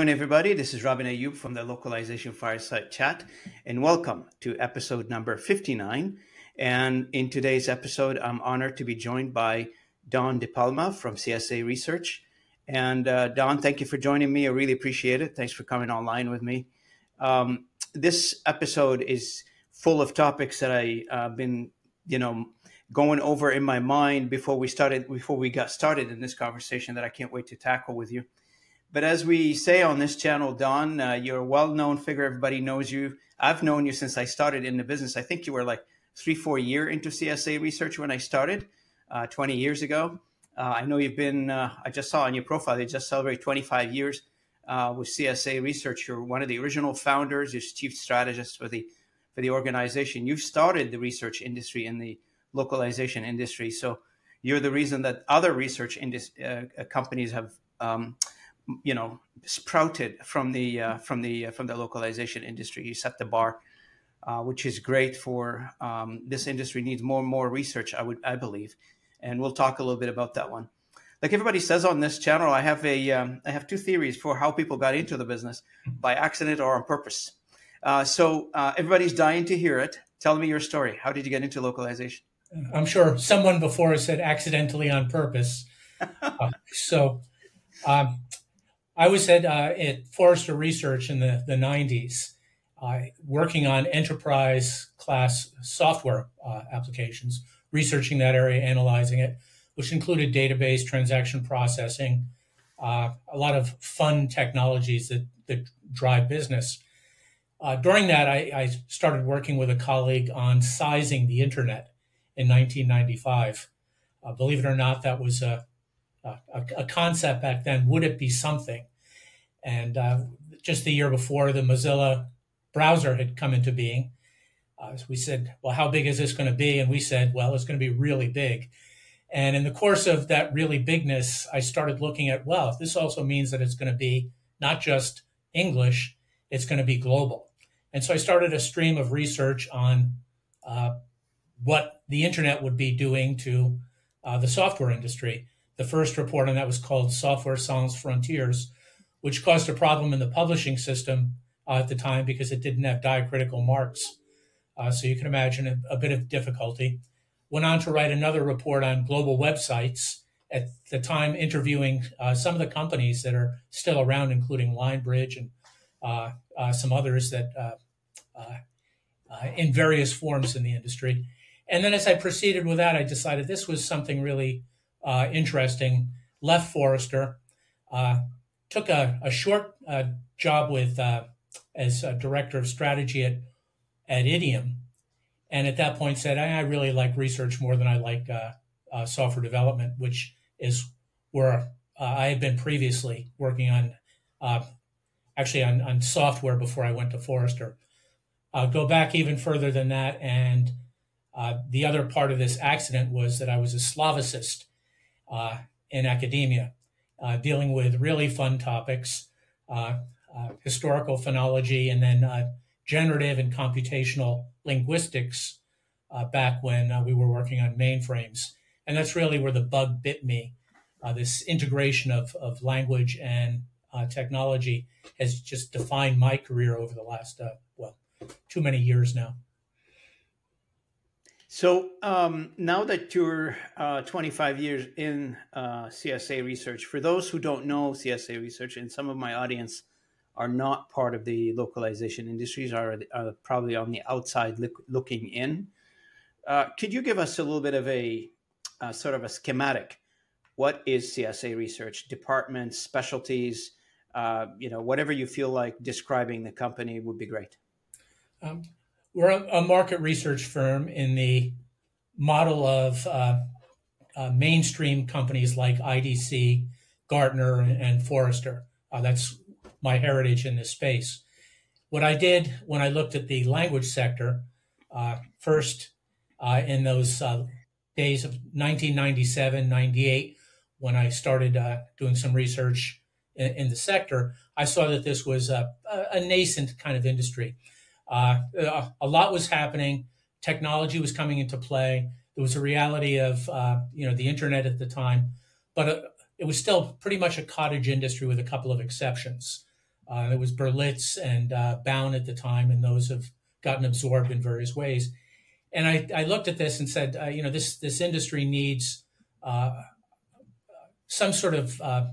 afternoon, everybody. This is Robin Ayoub from the Localization Fireside Chat, and welcome to episode number 59. And in today's episode, I'm honored to be joined by Don DePalma from CSA Research. And uh, Don, thank you for joining me. I really appreciate it. Thanks for coming online with me. Um, this episode is full of topics that I've uh, been, you know, going over in my mind before we started, before we got started in this conversation that I can't wait to tackle with you. But as we say on this channel, Don, uh, you're a well-known figure. Everybody knows you. I've known you since I started in the business. I think you were like three, four year into CSA research when I started uh, 20 years ago. Uh, I know you've been. Uh, I just saw on your profile they just celebrated 25 years uh, with CSA research. You're one of the original founders. You're chief strategist for the for the organization. You've started the research industry in the localization industry. So you're the reason that other research indus- uh, companies have. Um, you know sprouted from the uh, from the uh, from the localization industry. You set the bar, uh, which is great for um, this industry needs more and more research. I would I believe, and we'll talk a little bit about that one. Like everybody says on this channel, I have a um, I have two theories for how people got into the business by accident or on purpose. Uh, so uh, everybody's dying to hear it. Tell me your story. How did you get into localization? I'm sure someone before said accidentally on purpose. Uh, so um, I was at, uh, at Forrester Research in the, the 90s, uh, working on enterprise class software uh, applications, researching that area, analyzing it, which included database, transaction processing, uh, a lot of fun technologies that, that drive business. Uh, during that, I, I, started working with a colleague on sizing the internet in 1995. Uh, believe it or not, that was a, a, a, concept back then. Would it be something? And uh, just the year before, the Mozilla browser had come into being. Uh, so we said, well, how big is this going to be? And we said, well, it's going to be really big. And in the course of that really bigness, I started looking at, well, this also means that it's going to be not just English, it's going to be global. And so I started a stream of research on uh, what the internet would be doing to uh, the software industry. The first report on that was called Software Sans Frontiers, which caused a problem in the publishing system uh, at the time because it didn't have diacritical marks. Uh, so you can imagine a, a, bit of difficulty. Went on to write another report on global websites, at the time interviewing uh, some of the companies that are still around, including Lionbridge and uh, uh, some others that uh, in various forms in the industry. And then as I proceeded with that, I decided this was something really interesting. Left Forrester, took a, a short uh, job with uh, as director of strategy at at Idiom, and at that point said, I, really like research more than I like uh, uh software development, which is where uh, I had been previously working on, uh, actually on, on software before I went to Forrester. go back even further than that, and the other part of this accident was that I was a Slavicist in academia uh, dealing with really fun topics, uh, uh, historical phonology, and then uh, generative and computational linguistics back when we were working on mainframes. And that's really where the bug bit me. this integration of, of language and technology has just defined my career over the last, well, too many years now. So um, now that you're uh, 25 years in uh, CSA research, for those who don't know CSA research, and some of my audience are not part of the localization industries, are, are probably on the outside look, looking in. Uh, could you give us a little bit of a sort of a schematic? What is CSA research? Departments, specialties, uh, you know, whatever you feel like describing the company would be great. Um, we're a, market research firm in the model of uh, uh, mainstream companies like IDC, Gartner, and Forrester. Uh, that's my heritage in this space. What I did when I looked at the language sector, uh, first uh, in those uh, days of 1997, 98, when I started doing some research in, in, the sector, I saw that this was a, a nascent kind of industry. Uh, a lot was happening. Technology was coming into play. There was a reality of uh, you know the internet at the time, but uh, it was still pretty much a cottage industry with a couple of exceptions. Uh, it was Berlitz and uh, Bowne at the time, and those have gotten absorbed in various ways. And I, I looked at this and said, uh, you know, this this industry needs uh, some sort of uh,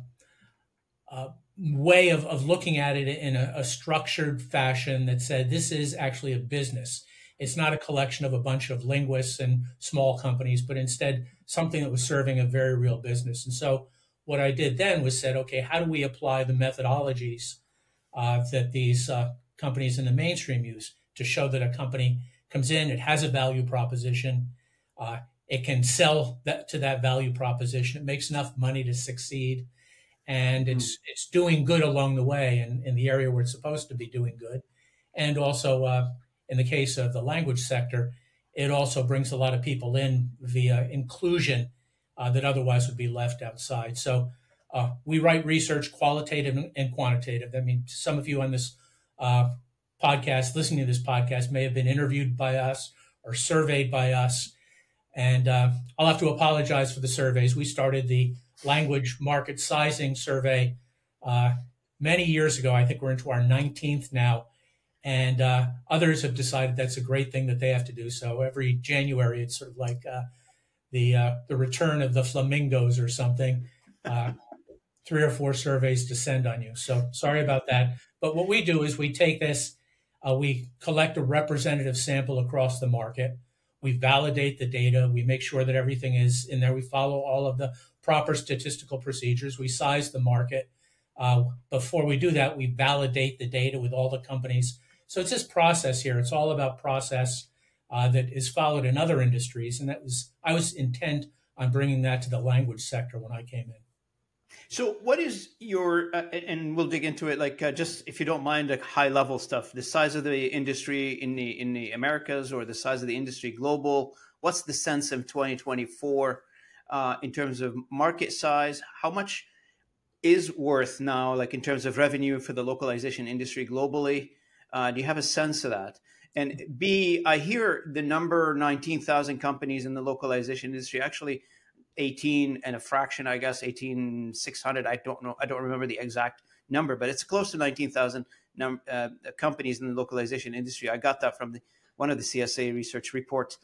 uh, way of, of looking at it in a, a, structured fashion that said this is actually a business. It's not a collection of a bunch of linguists and small companies, but instead something that was serving a very real business. And so what I did then was said, okay, how do we apply the methodologies uh, that these uh, companies in the mainstream use to show that a company comes in, it has a value proposition, uh, it can sell that to that value proposition. It makes enough money to succeed, and it's mm. it's doing good along the way in, in the area where it's supposed to be doing good. And also, uh, in the case of the language sector, it also brings a lot of people in via inclusion uh, that otherwise would be left outside. So uh, we write research, qualitative and quantitative. I mean, some of you on this uh, podcast, listening to this podcast, may have been interviewed by us or surveyed by us and uh, I'll have to apologize for the surveys. We started the language market sizing survey uh, many years ago. I think we're into our 19th now. And uh, others have decided that's a great thing that they have to do. So every January, it's sort of like uh, the uh, the return of the flamingos or something. Uh, three or four surveys descend on you. So sorry about that. But what we do is we take this, we collect a representative sample across the market we validate the data, we make sure that everything is in there, we follow all of the proper statistical procedures, we size the market. Uh, before we do that, we validate the data with all the companies. So it's this process here. It's all about process uh, that is followed in other industries, and that was I was intent on bringing that to the language sector when I came in. So, what is your, uh, and we'll dig into it, like uh, just if you don't mind, like high level stuff, the size of the industry in the in the Americas or the size of the industry global. What's the sense of 2024 uh, in terms of market size? How much is worth now, like in terms of revenue for the localization industry globally? Uh, do you have a sense of that? And B, I hear the number 19,000 companies in the localization industry actually 18 and a fraction, I guess, 18,600. I don't know. I don't remember the exact number, but it's close to 19,000 num- uh, companies in the localization industry. I got that from the, one of the CSA research reports.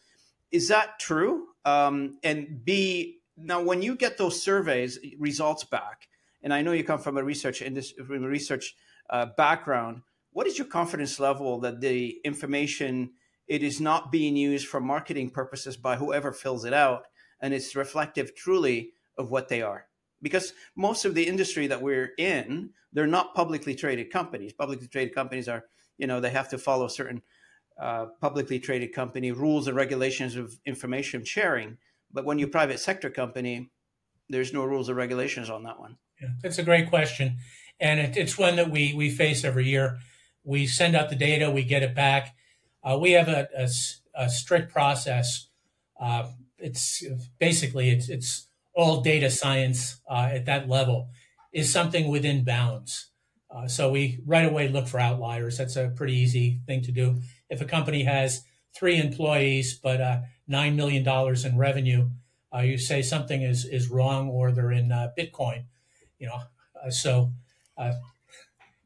Is that true? Um, and B, now when you get those surveys results back, and I know you come from a research industry, from a research uh, background, what is your confidence level that the information it is not being used for marketing purposes by whoever fills it out, and it's reflective truly of what they are. Because most of the industry that we're in, they're not publicly traded companies. Publicly traded companies are, you know, they have to follow certain publicly traded company rules and regulations of information sharing. But when you're private sector company, there's no rules or regulations on that one. Yeah, that's a great question, and it, it's one that we we face every year. We send out the data, we get it back. Uh, we have a, a, a strict process uh, it's basically it's it's all data science uh, at that level is something within bounds. Uh, so we right away look for outliers. That's a pretty easy thing to do. If a company has three employees but uh, nine million dollars in revenue, uh, you say something is is wrong or they're in uh, Bitcoin. You know, uh, so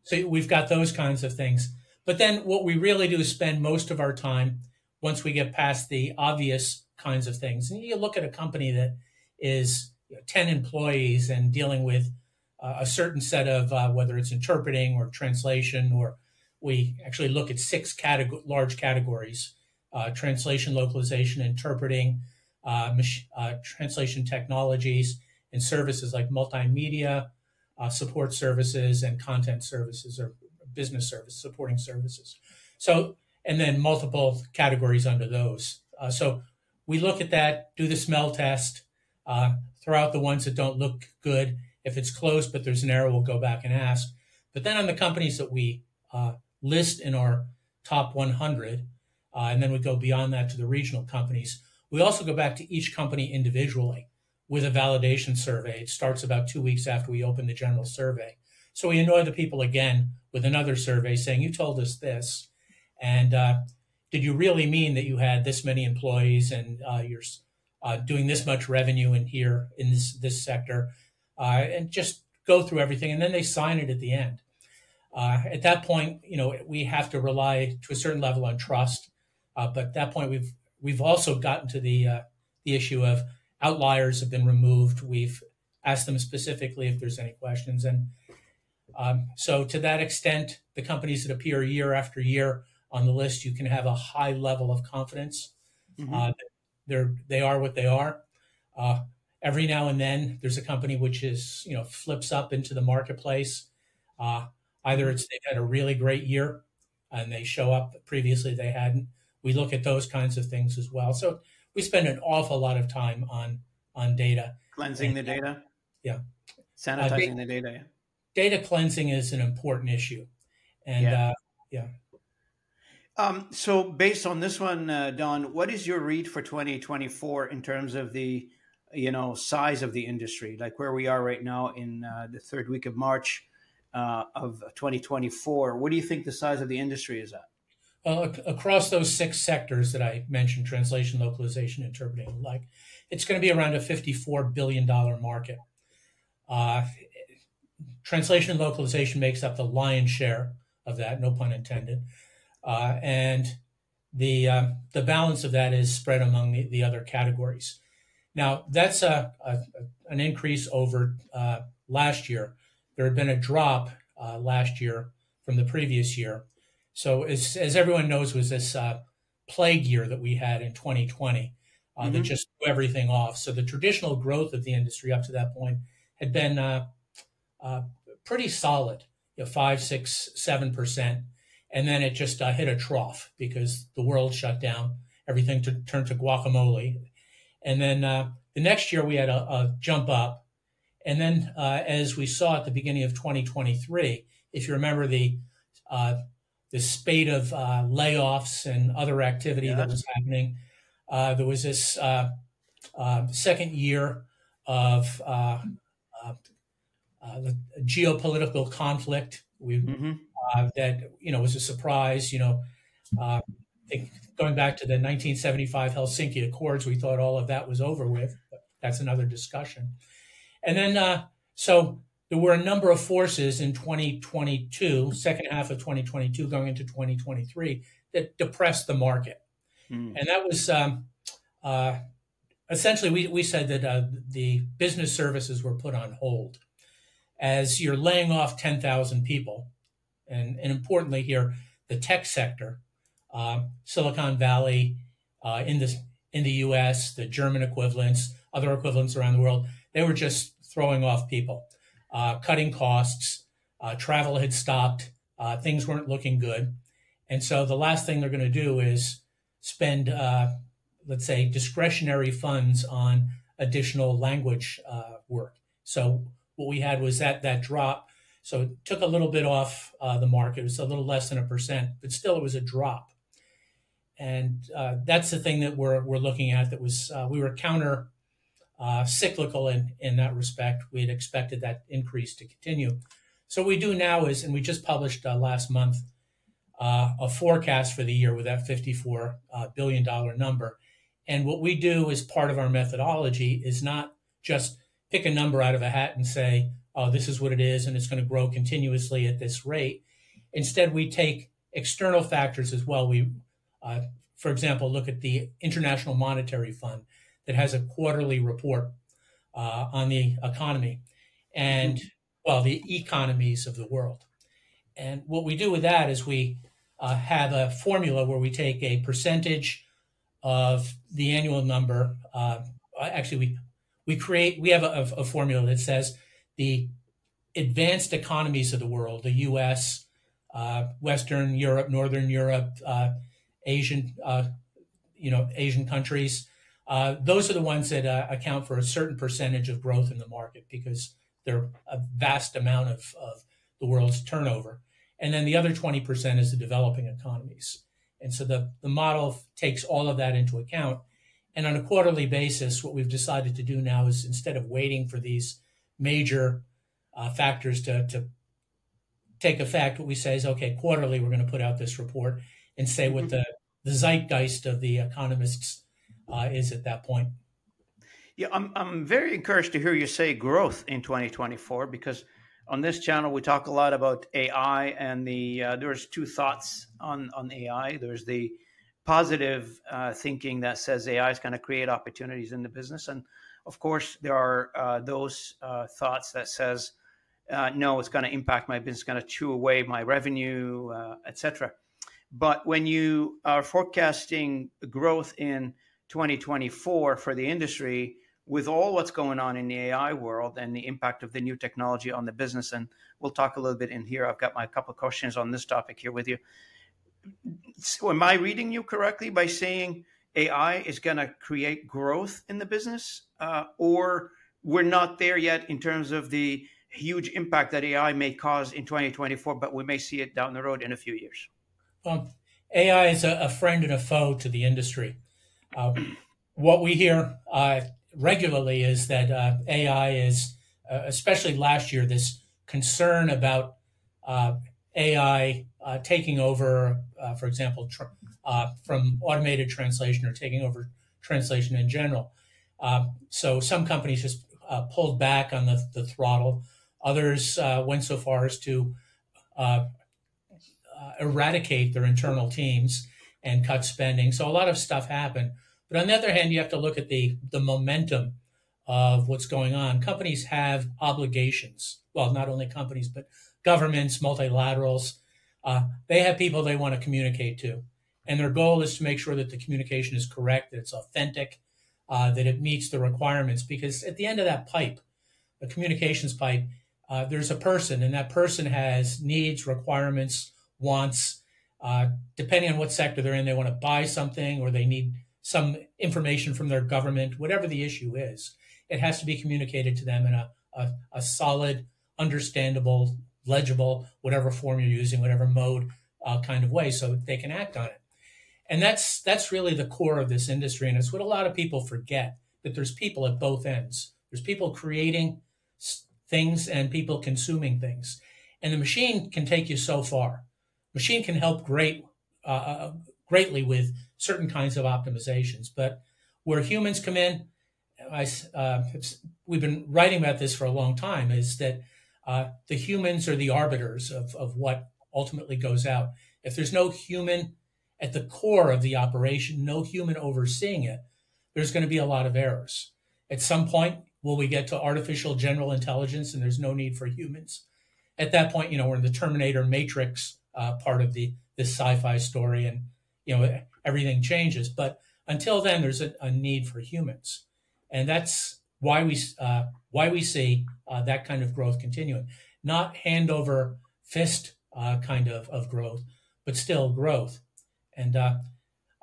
so we've got those kinds of things. But then what we really do is spend most of our time once we get past the obvious kinds of things. And you look at a company that is you know, 10 employees and dealing with uh, a certain set of uh, whether it's interpreting or translation, or we actually look at six large categories uh, translation, localization, interpreting, uh, uh, translation technologies, and services like multimedia, uh, support services, and content services or business service supporting services. So, and then multiple categories under those. so we look at that, do the smell test, uh, throw out the ones that don't look good. If it's close, but there's an error, we'll go back and ask. But then on the companies that we uh, list in our top 100, uh, and then we go beyond that to the regional companies, we also go back to each company individually with a validation survey. It starts about two weeks after we open the general survey. So we annoy the people again with another survey saying, You told us this. And uh, did you really mean that you had this many employees and uh, you're uh, doing this much revenue in here in this this sector, uh, and just go through everything, and then they sign it at the end. Uh, at that point, you know, we have to rely to a certain level on trust. Uh, but at that point, we've we've also gotten to the uh, the issue of outliers have been removed. We've asked them specifically if there's any questions, and um, so to that extent, the companies that appear year after year on the list, you can have a high level of confidence. Mm-hmm. Uh, they're they are what they are. Uh, every now and then, there's a company which is you know flips up into the marketplace. Uh, either it's they've had a really great year and they show up previously they hadn't. We look at those kinds of things as well. So we spend an awful lot of time on on data, cleansing and, the data. Yeah, sanitizing uh, data, the data. Yeah. Data cleansing is an important issue, and yeah. Uh, yeah. Um, so, based on this one, uh, Don, what is your read for 2024 in terms of the, you know, size of the industry, like where we are right now in uh, the third week of March uh, of 2024? What do you think the size of the industry is at? Well, across those six sectors that I mentioned translation, localization, interpreting, like it's going to be around a $54 billion market. Uh, translation and localization makes up the lion's share of that, no pun intended. Uh, and the uh, the balance of that is spread among the, the other categories. Now that's a, a an increase over uh, last year. There had been a drop uh, last year from the previous year. So as as everyone knows, was this uh, plague year that we had in 2020 uh, mm-hmm. that just threw everything off. So the traditional growth of the industry up to that point had been pretty solid, you know, five, six, seven percent and then it just uh, hit a trough because the world shut down. Everything to, turned to guacamole, and then uh, the next year we had a, a jump up, and then uh, as we saw at the beginning of 2023, if you remember the uh, the spate of uh, layoffs and other activity that was happening, uh, there was this second year of the geopolitical conflict. We mm-hmm uh, that you know was a surprise. You know, uh, going back to the 1975 Helsinki Accords, we thought all of that was over with. But that's another discussion. And then, uh, so there were a number of forces in 2022, second half of 2022, going into 2023, that depressed the market, mm. and that was. Um, uh, essentially, we, we said that uh, the business services were put on hold as you're laying off 10,000 people and, and importantly here, the tech sector, uh, Silicon Valley, uh, in the in the U.S., the German equivalents, other equivalents around the world, they were just throwing off people, uh, cutting costs. Uh, travel had stopped. Uh, things weren't looking good, and so the last thing they're going to do is spend, uh, let's say, discretionary funds on additional language work. So what we had was that that drop so it took a little bit off uh, the market. It was a little less than a percent, but still it was a drop. And uh, that's the thing that we're, we're looking at that was, uh, we were counter uh, cyclical in, in that respect. We had expected that increase to continue. So what we do now is, and we just published uh, last month, uh, a forecast for the year with that $54 billion number. And what we do as part of our methodology is not just pick a number out of a hat and say, oh, this is what it is, and it's going to grow continuously at this rate. Instead, we take external factors as well. We, uh, for example, look at the International Monetary Fund that has a quarterly report uh, on the economy and, well, the economies of the world. And what we do with that is we uh, have a formula where we take a percentage of the annual number. Uh, actually, we we create we have a, a formula that says the advanced economies of the world, the U.S., uh, Western Europe, Northern Europe, uh, Asian, uh, you know, Asian countries. Uh, those are the ones that uh, account for a certain percentage of growth in the market because they're a vast amount of, of the world's turnover. And then the other 20% is the developing economies. And so the, the model takes all of that into account. And on a quarterly basis, what we've decided to do now is instead of waiting for these major uh, factors to, to take effect, what we say is, okay, quarterly, we're going to put out this report and say what mm-hmm. the, the zeitgeist of the economists uh, is at that point. Yeah, I'm, I'm very encouraged to hear you say growth in 2024 because on this channel we talk a lot about AI, and the uh, there's two thoughts on on AI. There's the positive uh, thinking that says AI is going to create opportunities in the business, and of course there are uh, those uh, thoughts that says uh, no, it's going to impact my business, going to chew away my revenue, uh, etc. But when you are forecasting growth in 2024 for the industry, with all what's going on in the AI world and the impact of the new technology on the business, and we'll talk a little bit in here. I've got my couple of questions on this topic here with you. So am I reading you correctly by saying AI is going to create growth in the business, uh, or we're not there yet in terms of the huge impact that AI may cause in 2024, but we may see it down the road in a few years? Well, AI is a, a friend and a foe to the industry. Uh, what we hear uh, regularly is that uh, AI is, uh, especially last year, this concern about uh, AI uh, taking over, for example, tr- from automated translation or taking over translation in general. so some companies just pulled back on the, the throttle. Others went so far as to eradicate their internal teams and cut spending. So a lot of stuff happened. But on the other hand, you have to look at the, the momentum of what's going on. Companies have obligations. Well, not only companies, but governments, multilaterals. Uh, they have people they want to communicate to. And their goal is to make sure that the communication is correct, that it's authentic, uh, that it meets the requirements. Because at the end of that pipe, the communications pipe, uh, there's a person, and that person has needs, requirements, wants. Uh, depending on what sector they're in, they want to buy something or they need some information from their government, whatever the issue is, it has to be communicated to them in a, a, a solid, understandable, legible, whatever form you're using, whatever mode uh, kind of way, so they can act on it. And that's that's really the core of this industry, and it's what a lot of people forget that there's people at both ends. There's people creating things and people consuming things, and the machine can take you so far. Machine can help great uh, uh greatly with certain kinds of optimizations. But where humans come in, I, uh, we've been writing about this for a long time, is that uh, the humans are the arbiters of, of what ultimately goes out. If there's no human at the core of the operation, no human overseeing it, there's going to be a lot of errors. At some point, will we get to artificial general intelligence and there's no need for humans? At that point, you know, we're in the Terminator Matrix uh, part of the this sci-fi story, and you know everything changes. But until then, there's a, a need for humans, and that's why we uh, why we see uh, that kind of growth continuing, not hand over fist uh, kind of of growth, but still growth. And uh,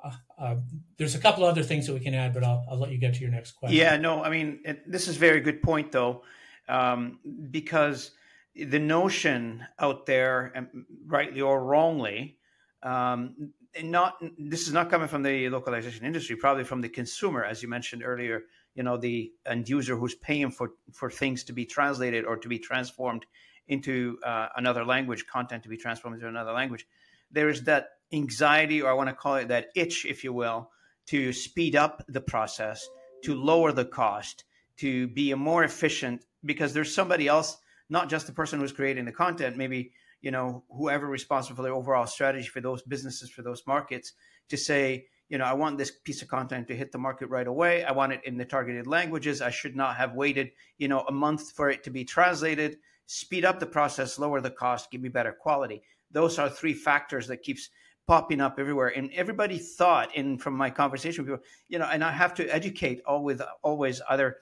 uh, uh, there's a couple other things that we can add, but I'll, I'll let you get to your next question. Yeah, no, I mean it, this is a very good point though, um, because the notion out there, rightly or wrongly, um, not this is not coming from the localization industry, probably from the consumer, as you mentioned earlier. You know, the end user who's paying for for things to be translated or to be transformed into uh, another language, content to be transformed into another language. There is that anxiety, or I want to call it that itch, if you will, to speed up the process, to lower the cost, to be more efficient, because there's somebody else, not just the person who's creating the content, maybe you know whoever responsible for the overall strategy for those businesses for those markets to say you know i want this piece of content to hit the market right away. I want it in the targeted languages. I should not have waited you know a month for it to be translated. Speed up the process lower the cost give me better quality. Those are three factors that keeps popping up everywhere. And everybody thought in from my conversation with people you know and i have to educate always always either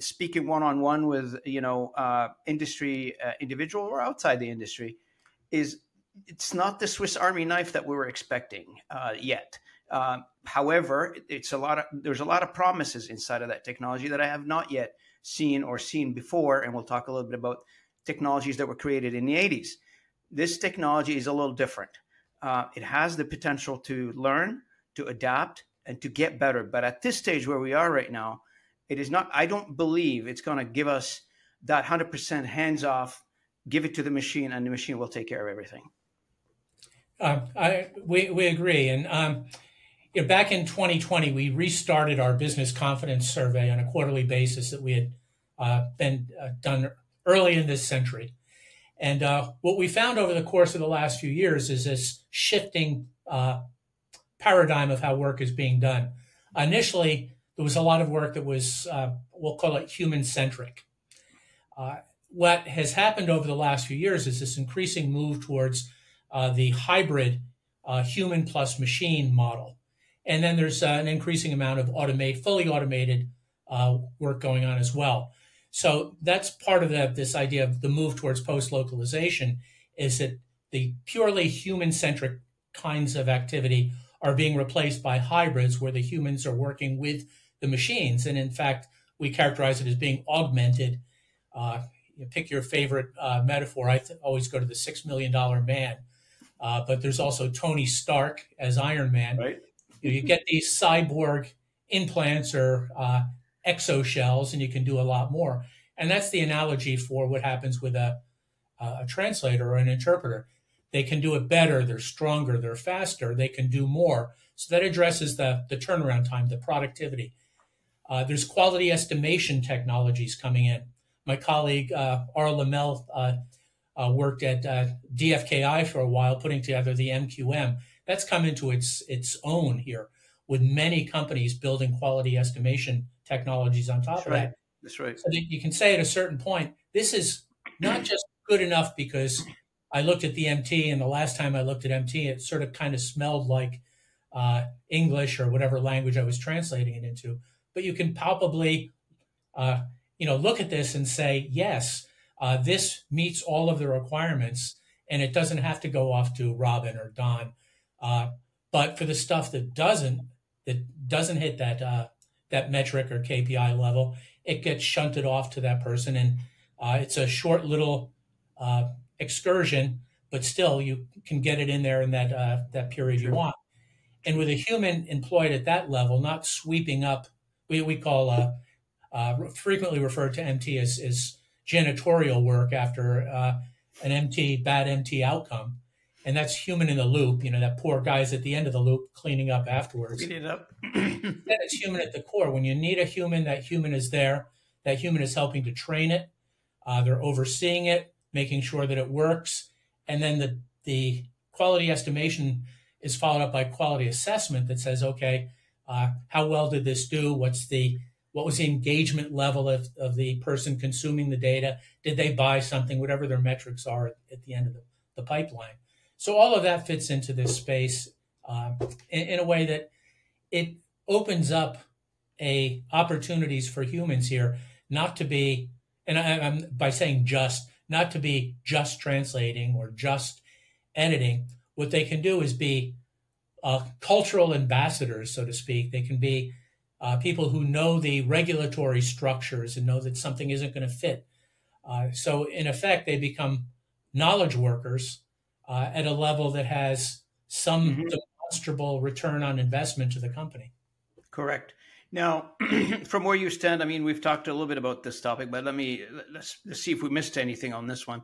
speaking one-on-one with you know uh, industry uh, individual or outside the industry is it's not the Swiss Army knife that we were expecting uh, yet. Uh, however, it's a lot of there's a lot of promises inside of that technology that I have not yet seen or seen before, and we'll talk a little bit about technologies that were created in the 80s. This technology is a little different. Uh, it has the potential to learn, to adapt, and to get better. But at this stage where we are right now, it is not. I don't believe it's going to give us that 100% hands off give it to the machine and the machine will take care of everything. Uh, I, we, we agree. And um, you know, back in 2020, we restarted our business confidence survey on a quarterly basis that we had uh, been uh, done early in this century. And uh, what we found over the course of the last few years is this shifting uh, paradigm of how work is being done. Initially, there was a lot of work that was, uh, we'll call it human centric. Uh, what has happened over the last few years is this increasing move towards uh, the hybrid uh, human plus machine model. And then there's uh, an increasing amount of automate, fully automated uh, work going on as well. So that's part of the, this idea of the move towards post localization is that the purely human centric kinds of activity are being replaced by hybrids where the humans are working with the machines. And in fact, we characterize it as being augmented. Uh, you pick your favorite uh, metaphor. I th- always go to the Six Million Dollar Man, uh, but there's also Tony Stark as Iron Man. Right. You, you get these cyborg implants or uh, exoshells, and you can do a lot more. And that's the analogy for what happens with a, a translator or an interpreter. They can do it better, they're stronger, they're faster, they can do more. So that addresses the, the turnaround time, the productivity. Uh, there's quality estimation technologies coming in. My colleague uh, Arle Lommel uh, uh worked at uh, DFKI for a while, putting together the MQM. That's come into its its own here, with many companies building quality estimation technologies on top That's of right. that. That's right. So that you can say at a certain point, this is not just good enough because I looked at the MT, and the last time I looked at MT, it sort of kind of smelled like uh, English or whatever language I was translating it into. But you can palpably, uh, you know, look at this and say, yes, uh, this meets all of the requirements, and it doesn't have to go off to Robin or Don. Uh, but for the stuff that doesn't, that doesn't hit that uh, that metric or KPI level, it gets shunted off to that person, and uh, it's a short little uh, excursion, but still you can get it in there in that uh, that period sure. you want. And with a human employed at that level, not sweeping up, we, we call uh, uh, frequently referred to MT as, as janitorial work after uh, an MT bad MT outcome and that's human in the loop. You know, that poor guy's at the end of the loop cleaning up afterwards. Clean it up. then it's human at the core. When you need a human, that human is there. That human is helping to train it. Uh, they're overseeing it, making sure that it works, and then the the quality estimation is followed up by quality assessment that says, okay, uh, how well did this do? What's the what was the engagement level of, of the person consuming the data? Did they buy something? Whatever their metrics are at, at the end of the, the pipeline. So all of that fits into this space uh, in, in, a way that it opens up a opportunities for humans here not to be, and I, am by saying just, not to be just translating or just editing. What they can do is be uh, cultural ambassadors, so to speak. They can be uh, people who know the regulatory structures and know that something isn't going to fit. Uh, so, in effect, they become knowledge workers uh, at a level that has some mm-hmm. demonstrable return on investment to the company. Correct. Now, from where you stand, I mean, we've talked a little bit about this topic, but let me let's, let's see if we missed anything on this one.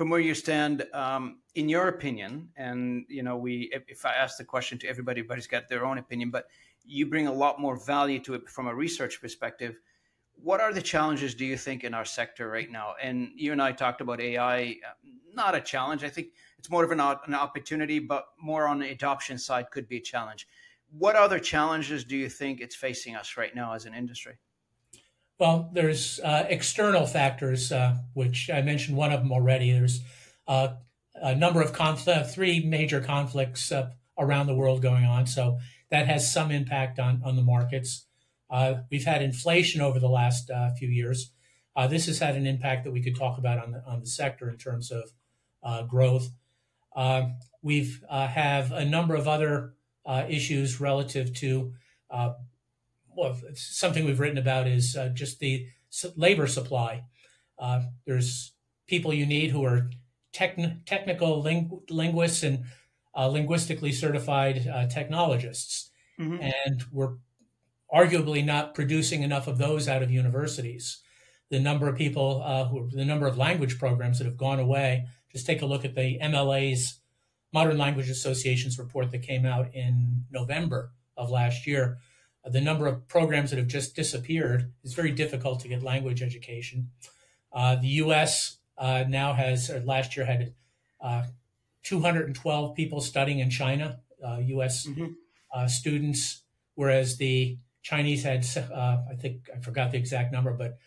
From where you stand, um, in your opinion, and you know, we if I ask the question to everybody, everybody's got their own opinion, but you bring a lot more value to it from a research perspective. What are the challenges do you think in our sector right now? And you and I talked about AI, not a challenge. I think it's more of an, an opportunity, but more on the adoption side could be a challenge. What other challenges do you think it's facing us right now as an industry? Well, there's uh, external factors, uh, which I mentioned one of them already. There's uh, a number of conflict, three major conflicts uh, around the world going on, so that has some impact on on the markets. Uh, we've had inflation over the last uh, few years. this has had an impact that we could talk about on the on the sector in terms of growth. We've have a number of other issues relative to well, something we've written about is uh, just the labor supply. Uh, there's people you need who are techn- technical ling- linguists and linguistically certified technologists, mm-hmm. and we're arguably not producing enough of those out of universities. The number of people, who, the number of language programs that have gone away just take a look at the MLA's Modern Language Association's report that came out in November of last year. Uh, the number of programs that have just disappeared is very difficult to get language education. Uh, the U.S. uh, now has, last year had uh, 212 people studying in China, U.S. Uh, mm-hmm. Uh, students, whereas the Chinese had, I think, I forgot the exact number, but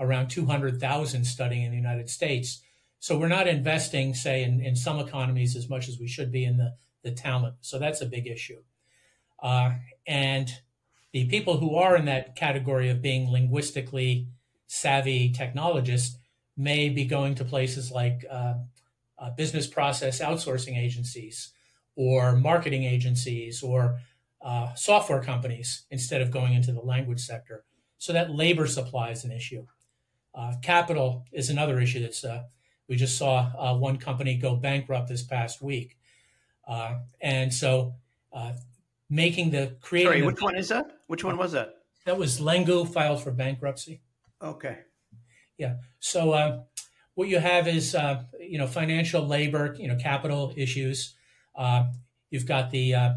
around 200,000 studying in the United States. So we're not investing, say, in, in some economies as much as we should be in the, the talent. So that's a big issue. Uh, and the people who are in that category of being linguistically savvy technologists may be going to places like uh, uh, business process outsourcing agencies or marketing agencies or uh, software companies instead of going into the language sector. So that labor supply is an issue. Uh, capital is another issue that's uh, we just saw uh, one company go bankrupt this past week. And so making the creating. Sorry, the, which one is that? Which one was that? That was Lengoo filed for bankruptcy. Okay. Yeah. So uh, what you have is, uh, you know, financial labor, you know, capital issues. Uh, you've got the,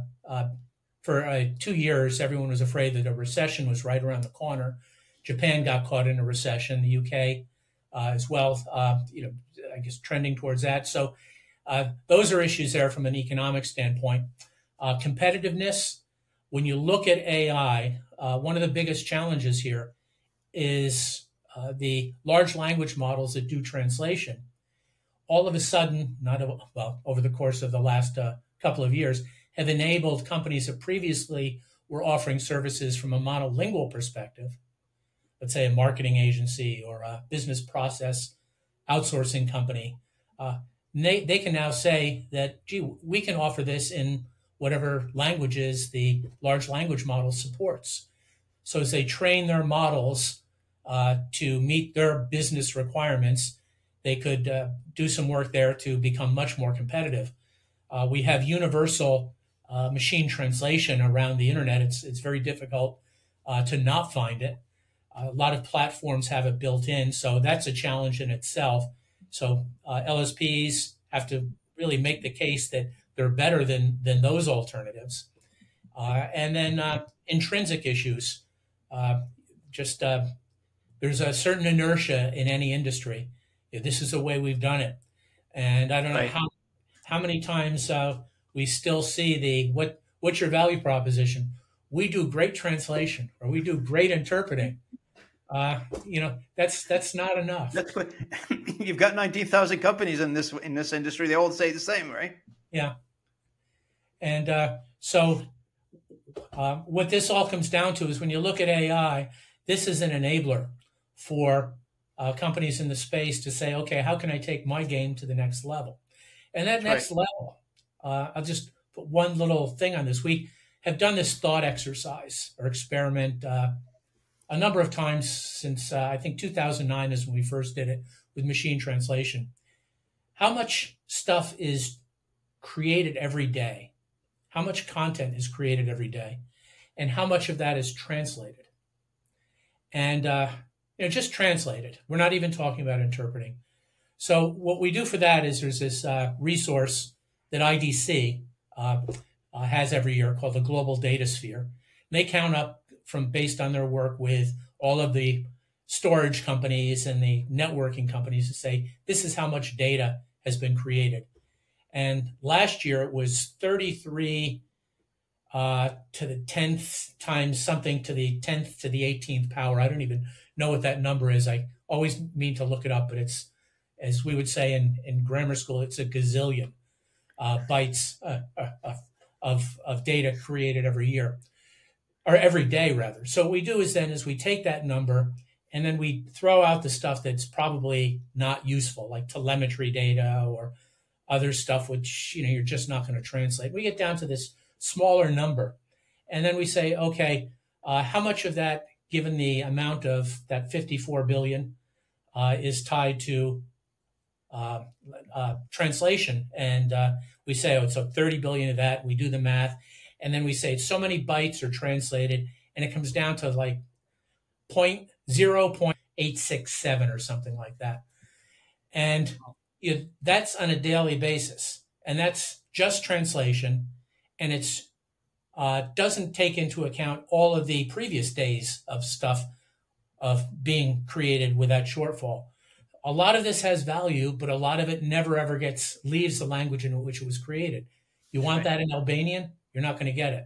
for two years, everyone was afraid that a recession was right around the corner. Japan got caught in a recession. The UK uh, as well, uh, you know, I guess trending towards that. So uh, those are issues there from an economic standpoint. Uh, competitiveness, when you look at AI, uh, one of the biggest challenges here is uh, the large language models that do translation. All of a sudden, not a, well over the course of the last couple of years, have enabled companies that previously were offering services from a monolingual perspective let's say a marketing agency or a business process outsourcing company, uh, they, they can now say that, gee, we can offer this in whatever languages the large language model supports. So as they train their models uh, to meet their business requirements, they could uh, do some work there to become much more competitive. Uh, we have universal uh, machine translation around the internet. It's, it's very difficult uh, to not find it a lot of platforms have it built in, so that's a challenge in itself. So uh, LSPs have to really make the case that they're better than than those alternatives. Uh, and then uh, intrinsic issues, uh, just uh, there's a certain inertia in any industry. This is the way we've done it, and I don't know right. how how many times uh, we still see the what what's your value proposition? We do great translation or we do great interpreting uh, you know that's that's not enough. That's what you've got nineteen thousand companies in this in this industry. They all say the same, right? Yeah. And uh, so, uh, what this all comes down to is when you look at AI, this is an enabler for uh, companies in the space to say, okay, how can I take my game to the next level? And that next right. level, uh, I'll just put one little thing on this. We have done this thought exercise or experiment uh, a number of times since uh, I think 2009 is when we first did it with machine translation. How much stuff is created every day? How much content is created every day? And how much of that is translated? And, uh, you know, just translated. We're not even talking about interpreting. So what we do for that is there's this uh, resource that IDC uh, uh, has every year called the Global Data Sphere. And they count up from based on their work with all of the storage companies and the networking companies to say this is how much data has been created. And last year it was 33 uh, to the 10th times something to the 10th to the 18th power. I don't even know what that number is. I always mean to look it up, but it's, as we would say in, in grammar school, it's a gazillion uh, bytes uh, uh of, of data created every year or every day rather. So what we do is then is we take that number and then we throw out the stuff that's probably not useful, like telemetry data or other stuff which you know you're just not going to translate. We get down to this smaller number, and then we say, okay, uh, how much of that, given the amount of that 54 billion, uh, is tied to uh, uh translation? And uh, we say, oh, so 30 billion of that. We do the math, and then we say so many bytes are translated, and it comes down to like point zero point eight six seven or something like that, and that's on a daily basis, and that's just translation, and it's uh, doesn't take into account all of the previous days of stuff of being created with that shortfall. a lot of this has value, but a lot of it never ever gets leaves the language in which it was created. You want that in Albanian, you're not going to get it.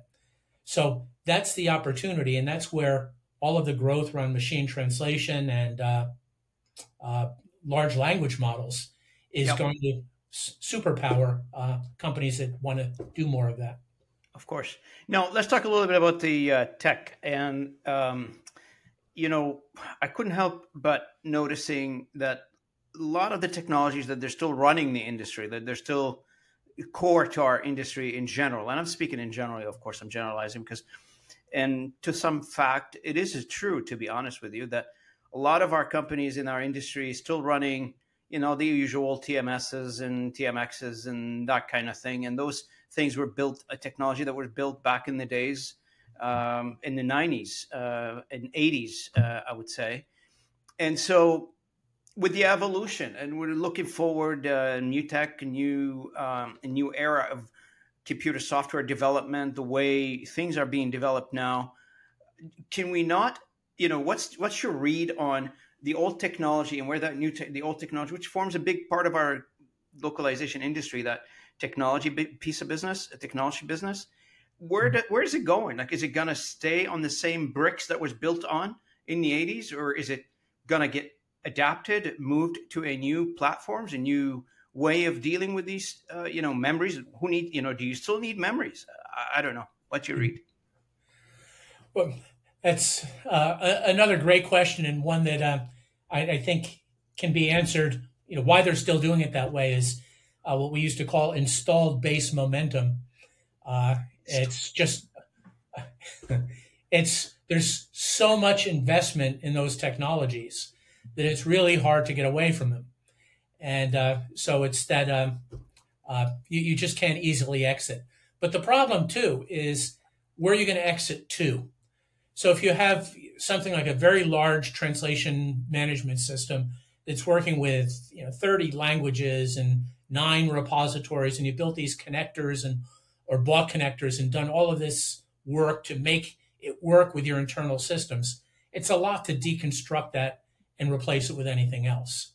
So that's the opportunity, and that's where all of the growth around machine translation and uh, uh, large language models is yep. going to superpower uh, companies that want to do more of that. Of course. Now let's talk a little bit about the uh, tech and. Um, you know, I couldn't help but noticing that a lot of the technologies that they're still running the industry, that they're still core to our industry in general. And I'm speaking in general, of course, I'm generalizing because, and to some fact, it is true, to be honest with you, that a lot of our companies in our industry still running, you know, the usual TMSs and TMXs and that kind of thing. And those things were built, a technology that was built back in the days um, in the 90s uh, and 80s, uh, I would say. And so, with the evolution, and we're looking forward, uh, new tech, new um, a new era of computer software development, the way things are being developed now. Can we not, you know, what's what's your read on the old technology and where that new te- the old technology, which forms a big part of our localization industry, that technology piece of business, a technology business, where do, where is it going? Like, is it going to stay on the same bricks that was built on in the '80s, or is it going to get adapted, moved to a new platforms, a new way of dealing with these, uh, you know, memories? Who need, you know, do you still need memories? I, I don't know. What you read? Well, that's uh, a, another great question, and one that uh, I, I, think can be answered. You know, why they're still doing it that way is uh, what we used to call installed base momentum. Uh, it's just, it's, there's so much investment in those technologies that it's really hard to get away from them. And uh, so it's that um, uh, you, you just can't easily exit. But the problem too is where are you going to exit to? So if you have something like a very large translation management system that's working with you know 30 languages and nine repositories, and you built these connectors and or block connectors and done all of this work to make it work with your internal systems, it's a lot to deconstruct that and replace it with anything else.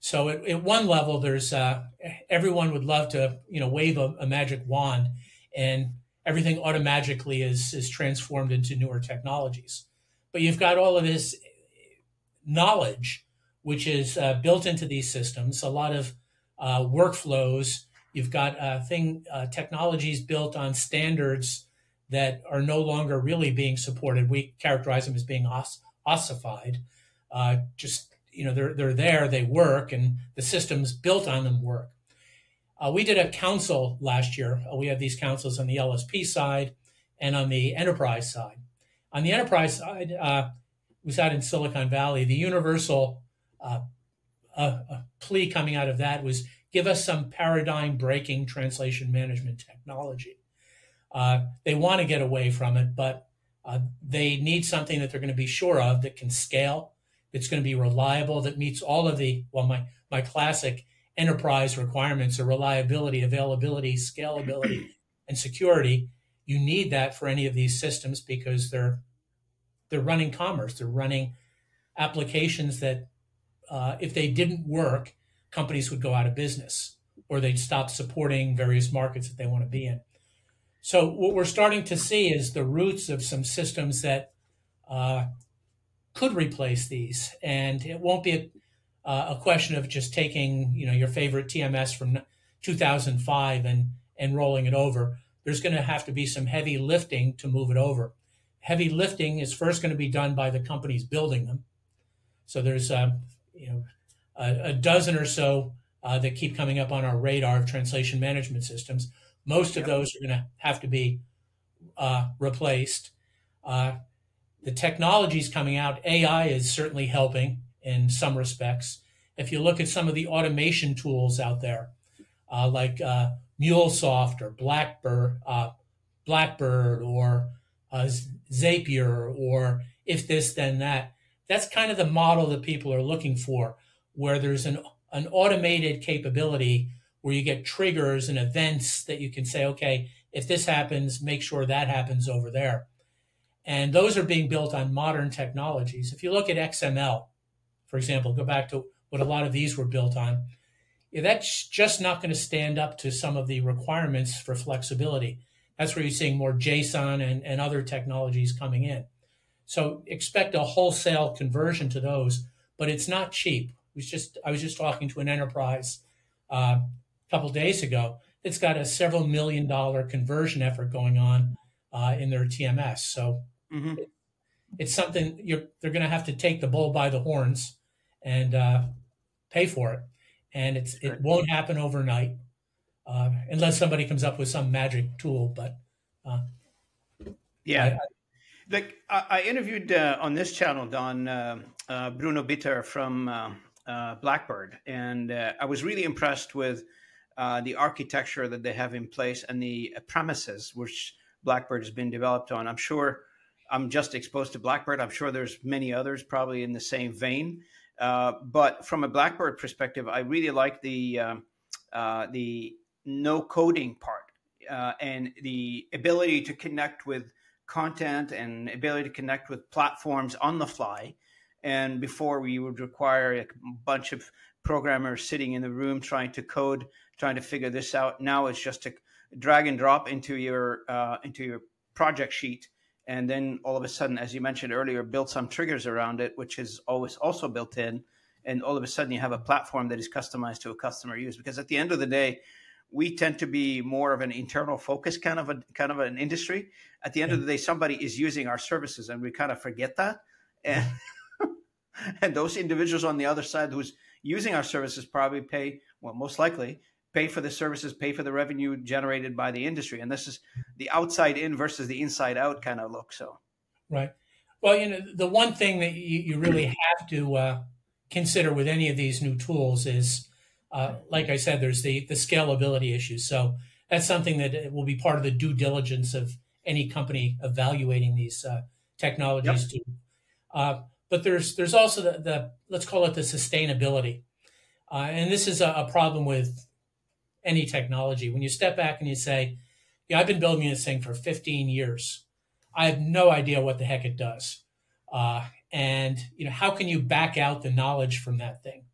So at, at one level, there's uh, everyone would love to you know wave a, a magic wand and everything automatically is is transformed into newer technologies. But you've got all of this knowledge which is uh, built into these systems, a lot of uh, workflows You've got uh, thing uh, technologies built on standards that are no longer really being supported. We characterize them as being os- ossified. Uh, just you know, they're they're there, they work, and the systems built on them work. Uh, we did a council last year. Uh, we have these councils on the LSP side and on the enterprise side. On the enterprise side, uh, was out in Silicon Valley. The universal uh, plea coming out of that was give us some paradigm breaking translation management technology. Uh, they want to get away from it, but uh, they need something that they're going to be sure of that can scale, that's going to be reliable, that meets all of the, well, my, my classic enterprise requirements are reliability, availability, scalability, and security. You need that for any of these systems because they're they're running commerce, they're running applications that uh, if they didn't work, companies would go out of business or they'd stop supporting various markets that they want to be in. So what we're starting to see is the roots of some systems that uh, could replace these, and it won't be a, uh, a, question of just taking you know your favorite TMS from 2005 and and rolling it over. There's going to have to be some heavy lifting to move it over. Heavy lifting is first going to be done by the companies building them. So there's uh, you know a, a dozen or so uh, that keep coming up on our radar of translation management systems. Most of those are going to have to be uh, replaced. Uh, the technologies coming out, AI is certainly helping in some respects. If you look at some of the automation tools out there, uh, like uh, MuleSoft or Blackbird, uh, Blackbird or Zapier or if this then that, that's kind of the model that people are looking for where there's an, an automated capability where you get triggers and events that you can say, okay, if this happens, make sure that happens over there. And those are being built on modern technologies. If you look at XML, for example, go back to what a lot of these were built on, yeah, that's just not going to stand up to some of the requirements for flexibility. That's where you're seeing more JSON and, and other technologies coming in. So expect a wholesale conversion to those, but it's not cheap. It was just I was just talking to an enterprise uh, a couple days ago that's got a several million dollar conversion effort going on uh, in their TMS. So mm-hmm. it, it's something you're they're going to have to take the bull by the horns and uh, pay for it, and it's it won't happen overnight uh, unless somebody comes up with some magic tool. But uh, yeah. I, I, like I interviewed uh, on this channel, Don uh, Bruno Bitter from Blackbird, and I was really impressed with the architecture that they have in place and the premises which Blackbird has been developed on. I'm sure I'm just exposed to Blackbird. I'm sure there's many others probably in the same vein. Uh, but from a Blackbird perspective, I really like the uh, uh, the no coding part uh, and the ability to connect with content and ability to connect with platforms on the fly. And before we would require a bunch of programmers sitting in the room trying to code, trying to figure this out. Now it's just to drag and drop into your uh, into your project sheet and then all of a sudden, as you mentioned earlier, build some triggers around it, which is always also built in. And all of a sudden, you have a platform that is customized to a customer use. Because at the end of the day, we tend to be more of an internal focus kind of a kind of an industry. At the end of the mm. day, somebody is using our services, and we kind of forget that. And and those individuals on the other side who's using our services probably pay well, most likely pay for the services, pay for the revenue generated by the industry. And this is the outside in versus the inside out kind of look. So, right. Well, you know, the one thing that you, you really have to uh, consider with any of these new tools is, uh, like I said, there's the the scalability issue. So that's something that will be part of the due diligence of any company evaluating these uh, technologies. Yep. Uh, but there's there's also the, the, let's call it the sustainability, uh, and this is a, a problem with any technology. When you step back and you say, yeah, I've been building this thing for 15 years. I have no idea what the heck it does. Uh, and you know, how can you back out the knowledge from that thing?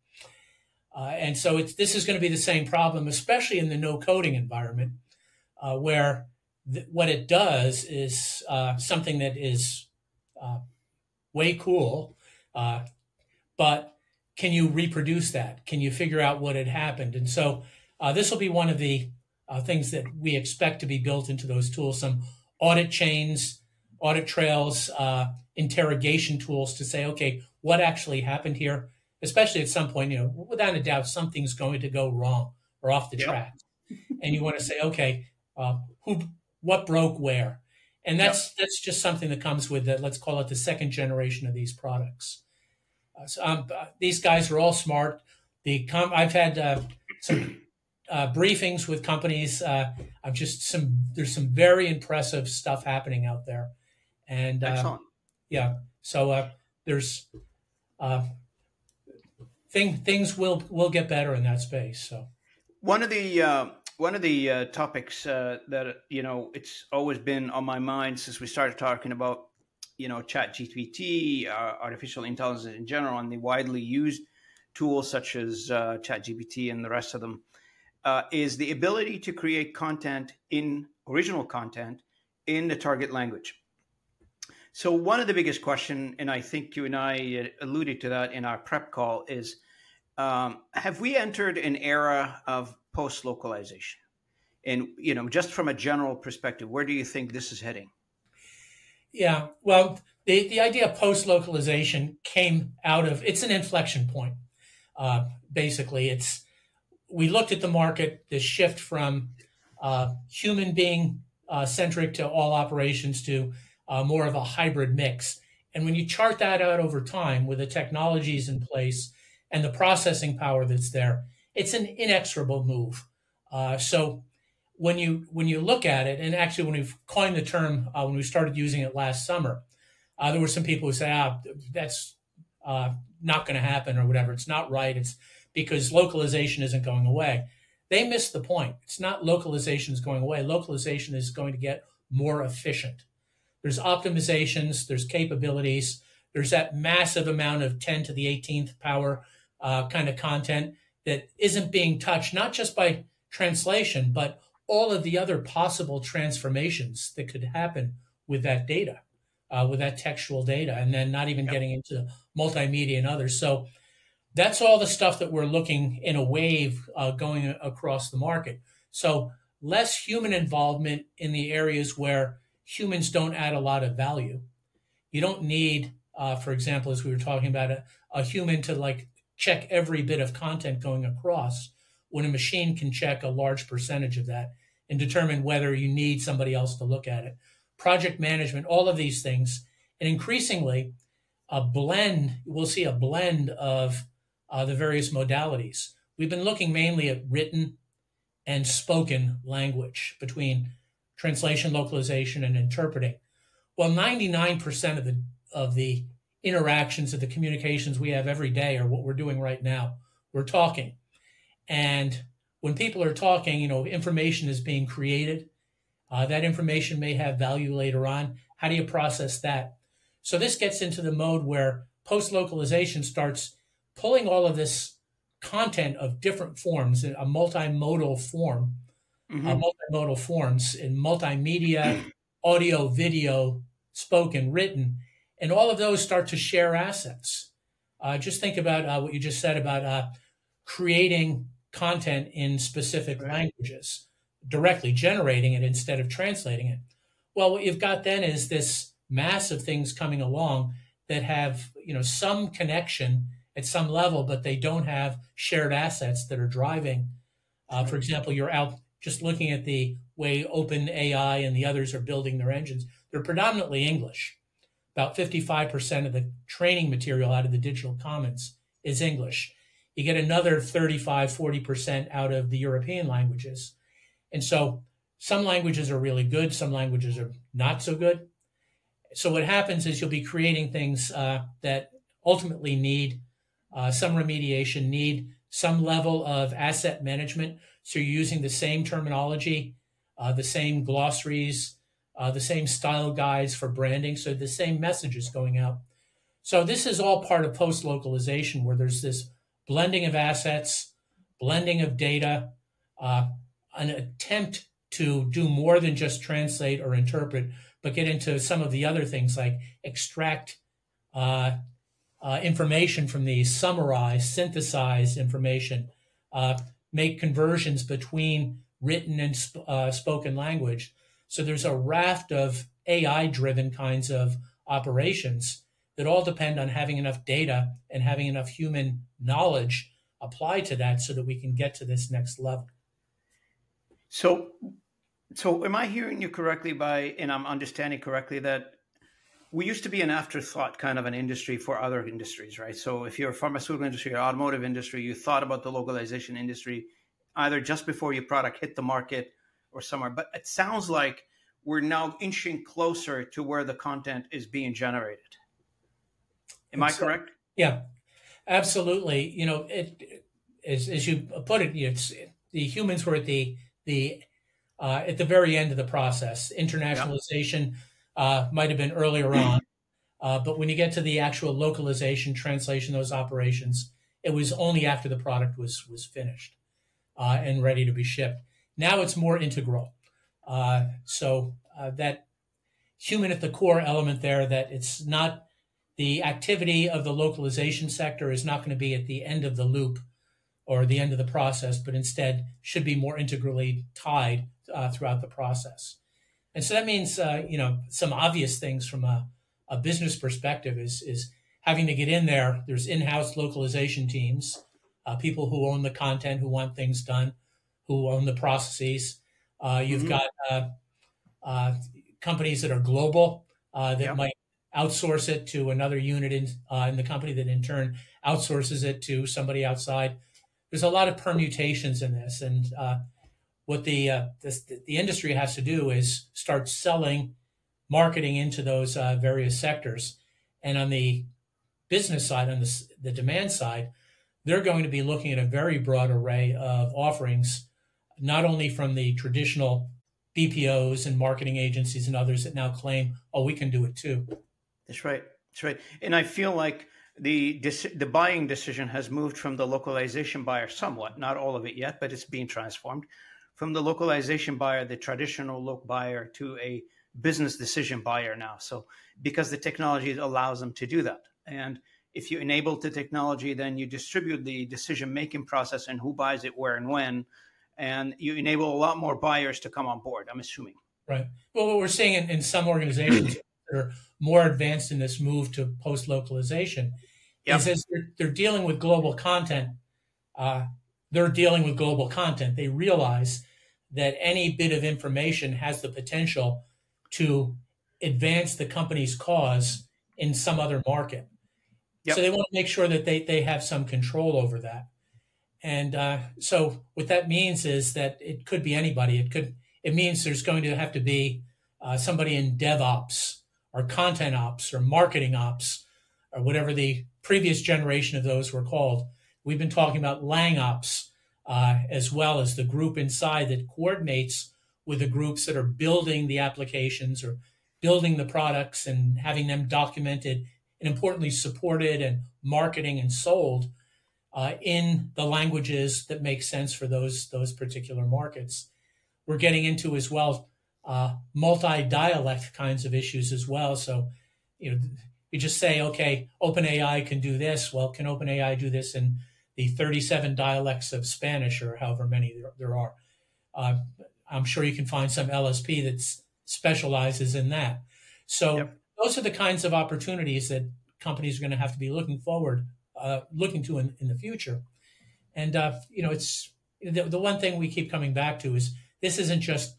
Uh, and so it's, this is going to be the same problem, especially in the no coding environment, uh, where th- what it does is uh, something that is uh, way cool, uh, but can you reproduce that? Can you figure out what had happened? And so uh, this will be one of the uh, things that we expect to be built into those tools some audit chains, audit trails, uh, interrogation tools to say, okay, what actually happened here? Especially at some point, you know, without a doubt, something's going to go wrong or off the yep. track. and you want to say, okay, uh, who, what broke where? And that's yep. that's just something that comes with the, let's call it the second generation of these products. Uh, so, um, these guys are all smart. The com- I've had uh, some uh, briefings with companies. Uh, I'm just some there's some very impressive stuff happening out there, and uh, yeah, so uh, there's uh, thing things will will get better in that space. So one of the uh, one of the topics that you know it's always been on my mind since we started talking about you know ChatGPT, artificial intelligence in general, and the widely used tools such as ChatGPT and the rest of them uh, is the ability to create content in original content in the target language. So one of the biggest question, and I think you and I alluded to that in our prep call, is um, have we entered an era of post localization? And you know, just from a general perspective, where do you think this is heading? Yeah, well, the the idea of post localization came out of it's an inflection point. Uh, basically, it's we looked at the market, the shift from uh, human being uh, centric to all operations to uh, more of a hybrid mix. And when you chart that out over time with the technologies in place and the processing power that's there, it's an inexorable move. Uh, so when you when you look at it, and actually when we've coined the term uh, when we started using it last summer, uh, there were some people who say, "Ah, that's not going to happen" or whatever. It's not right. It's because localization isn't going away. They missed the point. It's not localization is going away. Localization is going to get more efficient. There's optimizations, there's capabilities, there's that massive amount of 10 to the 18th power uh, kind of content that isn't being touched, not just by translation, but all of the other possible transformations that could happen with that data, uh, with that textual data, and then not even yep. getting into multimedia and others. So that's all the stuff that we're looking in a wave uh, going across the market. So less human involvement in the areas where humans don't add a lot of value. You don't need, uh, for example, as we were talking about, a, a human to like check every bit of content going across when a machine can check a large percentage of that and determine whether you need somebody else to look at it. Project management, all of these things. And increasingly, a blend, we'll see a blend of uh, the various modalities. We've been looking mainly at written and spoken language between translation, localization, and interpreting. Well, 99% of the of the interactions of the communications we have every day are what we're doing right now. We're talking. And when people are talking, you know, information is being created. Uh, that information may have value later on. How do you process that? So this gets into the mode where post localization starts pulling all of this content of different forms, a multimodal form, mm-hmm. uh, multimodal forms in multimedia, audio, video, spoken, written, and all of those start to share assets. Uh, just think about uh, what you just said about uh, creating content in specific right. languages, directly generating it instead of translating it. Well, what you've got then is this mass of things coming along that have you know some connection at some level, but they don't have shared assets that are driving. Uh, for example, you're out just looking at the way OpenAI and the others are building their engines. They're predominantly English. About 55% of the training material out of the digital commons is English. You get another 35, 40% out of the European languages. And so some languages are really good, some languages are not so good. So what happens is you'll be creating things uh, that ultimately need uh, some remediation, need some level of asset management. So you're using the same terminology, uh, the same glossaries, uh, the same style guides for branding. So the same messages going out. So this is all part of post localization where there's this blending of assets, blending of data, uh, an attempt to do more than just translate or interpret, but get into some of the other things like extract uh, information from these, summarize, synthesize information, uh, make conversions between written and sp- uh, spoken language. So there's a raft of AI driven kinds of operations that all depend on having enough data and having enough human knowledge applied to that so that we can get to this next level. So, so am I hearing you correctly by, and I'm understanding correctly that we used to be an afterthought kind of an industry for other industries, right? So if you're a pharmaceutical industry or automotive industry, you thought about the localization industry either just before your product hit the market or somewhere. But it sounds like we're now inching closer to where the content is being generated. Am I correct? Yeah, absolutely. You know, it, as, as you put it, it's the humans were at the the uh, at the very end of the process. Internationalization. Yeah uh, might have been earlier on. Uh, but when you get to the actual localization, translation, those operations, it was only after the product was was finished uh, and ready to be shipped. Now it's more integral. Uh, so uh, that human at the core element there, that it's not the activity of the localization sector is not going to be at the end of the loop or the end of the process, but instead should be more integrally tied uh, throughout the process. And so that means, uh, you know, some obvious things from a, a business perspective is, is having to get in there. There's in-house localization teams, uh, people who own the content, who want things done, who own the processes. Uh, you've mm-hmm. got uh, uh, companies that are global uh, that yep. might outsource it to another unit in, in the company that in turn outsources it to somebody outside. There's a lot of permutations in this, and what the, uh, this, the industry has to do is start selling marketing into those uh, various sectors. And on the business side, on the, the demand side, they're going to be looking at a very broad array of offerings, not only from the traditional BPOs and marketing agencies and others that now claim, oh, we can do it too. That's right. That's right. And I feel like the the buying decision has moved from the localization buyer somewhat, not all of it yet, but it's being transformed from the localization buyer, the traditional loc buyer, to a business decision buyer now. So because the technology allows them to do that, and if you enable the technology, then you distribute the decision making process and who buys it, where, and when, and you enable a lot more buyers to come on board. I'm assuming. Right. Well, what we're seeing in, in some organizations that are more advanced in this move to post localization yep. is as they're, they're, dealing with global content. Uh, they're dealing with global content. They realize that any bit of information has the potential to advance the company's cause in some other market. Yep. So they want to make sure that they, they have some control over that. And uh, so what that means is that it could be anybody. It could it means there's going to have to be uh, somebody in DevOps or content ops or marketing ops or whatever the previous generation of those were called. We've been talking about LangOps uh, as well as the group inside that coordinates with the groups that are building the applications or building the products and having them documented and importantly supported and marketing and sold uh, in the languages that make sense for those those particular markets. We're getting into as well uh, multi-dialect kinds of issues as well. So, you know, you just say, okay, OpenAI can do this. Well, can OpenAI do this in the 37 dialects of Spanish or however many there, there are? Uh, I'm sure you can find some LSP that specializes in that. So yep. those are the kinds of opportunities that companies are going to have to be looking forward, uh, looking to in, in, the future. And uh, you know, it's the, the one thing we keep coming back to is this isn't just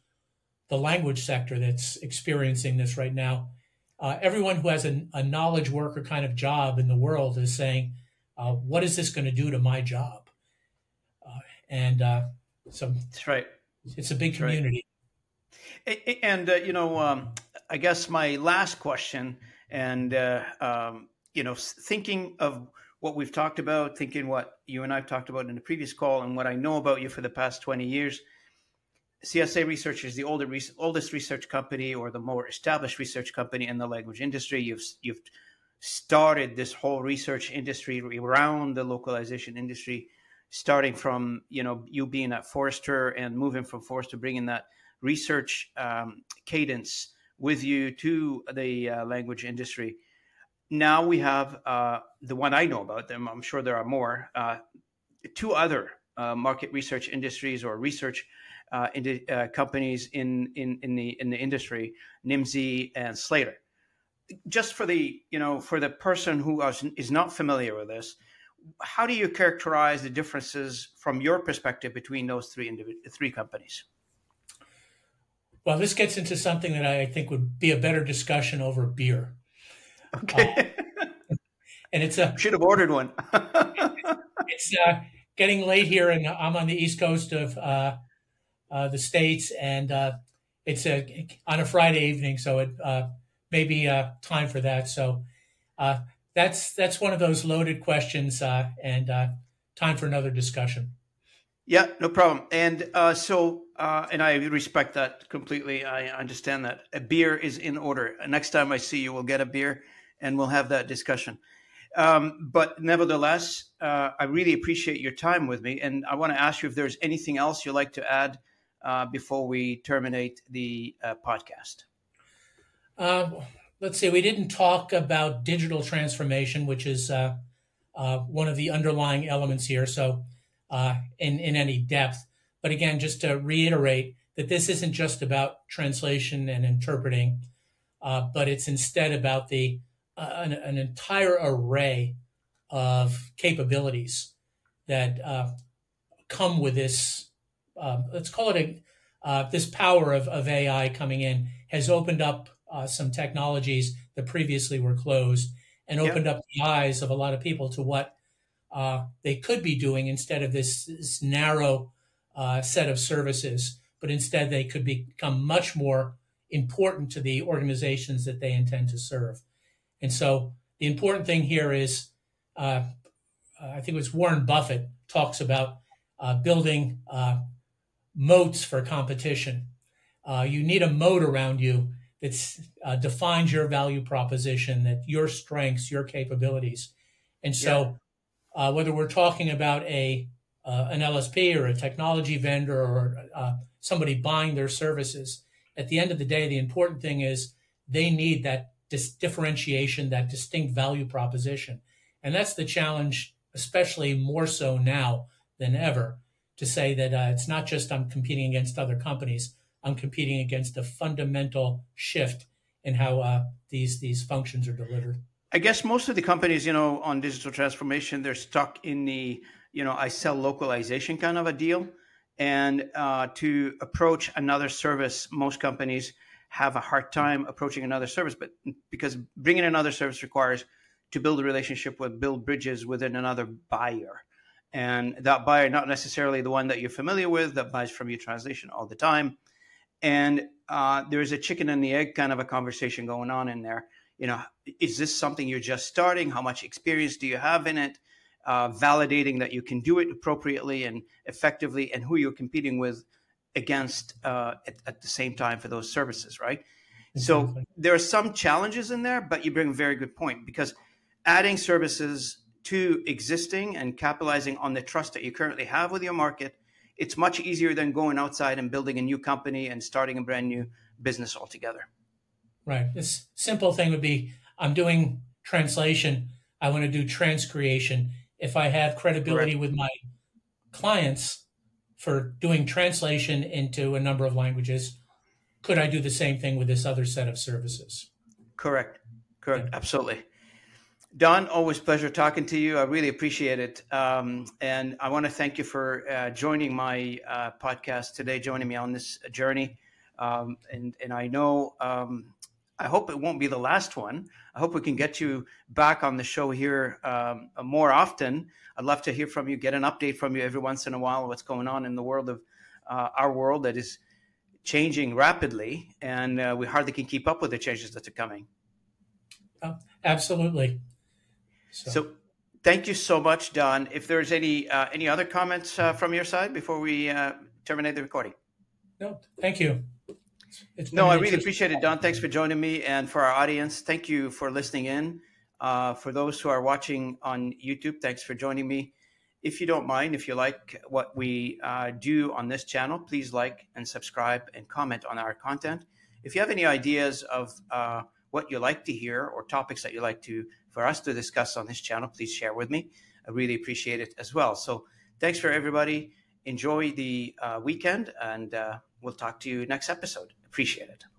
the language sector that's experiencing this right now. Uh, everyone who has a, a, knowledge worker kind of job in the world is saying, uh, "What is this going to do to my job?" Uh, and uh, so that's right. It's a big community. Right. And uh, you know, um, I guess my last question, and uh, um, you know, thinking of what we've talked about, thinking what you and I've talked about in the previous call, and what I know about you for the past twenty years CSA Research is the older, oldest research company or the more established research company in the language industry. You've you've started this whole research industry around the localization industry, starting from you know you being at Forrester and moving from Forrester, bringing that research um, cadence with you to the uh, language industry. Now we have uh, the one I know about them. I'm sure there are more. Uh, two other uh, market research industries or research uh, into, uh, companies in, in, in, the, in the industry, Nimdzi and Slator. Just for the, you know, for the person who is not familiar with this, how do you characterize the differences from your perspective between those three indiv- three companies? Well, this gets into something that I think would be a better discussion over beer. Okay. Uh, and it's a should have ordered one. it's uh, getting late here, and I'm on the east coast of uh, uh, the states, and uh, it's a on a Friday evening, so it uh, may uh, time for that. So uh, that's that's one of those loaded questions, uh, and time for another discussion. Yeah, no problem. And so, and I respect that completely. I understand that a beer is in order. Next time I see you, we'll get a beer, and we'll have that discussion. Um, but nevertheless, uh, I really appreciate your time with me. And I want to ask you if there's anything else you'd like to add uh, before we terminate the uh, podcast? Uh, let's see. We didn't talk about digital transformation, which is uh, uh, one of the underlying elements here. So, in in any depth, but again, just to reiterate that this isn't just about translation and interpreting, but it's instead about the an, an, entire array of capabilities that come with this uh, let's call it a uh, this power of, of AI coming in has opened up uh, some technologies that previously were closed and opened yep. up the eyes of a lot of people to what uh, they could be doing instead of this, this narrow uh, set of services, but instead they could become much more important to the organizations that they intend to serve. And so the important thing here is, uh, I think it was Warren Buffett talks about building moats for competition. Uh, you need a moat around you that uh, defines your value proposition, that your strengths, your capabilities. And so, yeah. uh, whether we're talking about a uh, an LSP or a technology vendor or uh, somebody buying their services, at the end of the day, the important thing is they need that dis- differentiation, that distinct value proposition, and that's the challenge, especially more so now than ever, to say that uh, it's not just I'm competing against other companies. I'm competing against a fundamental shift in how uh, these these functions are delivered. I guess most of the companies, you know, on digital transformation, they're stuck in the, you know, I sell localization kind of a deal. And uh, to approach another service, most companies have a hard time approaching another service, but because bringing another service requires to build a relationship with, build bridges within another buyer. And that buyer, not necessarily the one that you're familiar with, that buys from you translation all the time. And uh, there's a chicken and the egg kind of a conversation going on in there you know, is this something you're just starting? How much experience do you have in it? Uh, validating that you can do it appropriately and effectively, and who you're competing with against uh, at, at, the same time for those services, right? Exactly. So there are some challenges in there, but you bring a very good point because adding services to existing and capitalizing on the trust that you currently have with your market, it's much easier than going outside and building a new company and starting a brand new business altogether. Right. This simple thing would be I'm doing translation. I want to do transcreation. If I have credibility with my clients for doing translation into a number of languages, could I do the same thing with this other set of services? Correct. Correct. Yeah. Absolutely. Don, always pleasure talking to you. I really appreciate it. Um, and I want to thank you for uh, joining my uh, podcast today, joining me on this journey. Um, and, and I know um, I hope it won't be the last one. I hope we can get you back on the show here um, more often. I'd love to hear from you, get an update from you every once in a while what's going on in the world of uh, our world that is changing rapidly, and uh, we hardly can keep up with the changes that are coming. Oh, absolutely. So. so. thank you so much, Don. If there's any uh, any other comments uh, from your side before we uh, terminate the recording. No, thank you. It's no, I really appreciate it, Don. Thanks for joining me, and for our audience, thank you for listening in. Uh, for those who are watching on YouTube, thanks for joining me. If you don't mind, if you like what we uh, do on this channel, please like and subscribe and comment on our content. If you have any ideas of uh, what you like to hear or topics that you like to for us to discuss on this channel, please share with me. I really appreciate it as well. So, thanks for everybody. Enjoy the uh, weekend, and uh, we'll talk to you next episode. Appreciate it.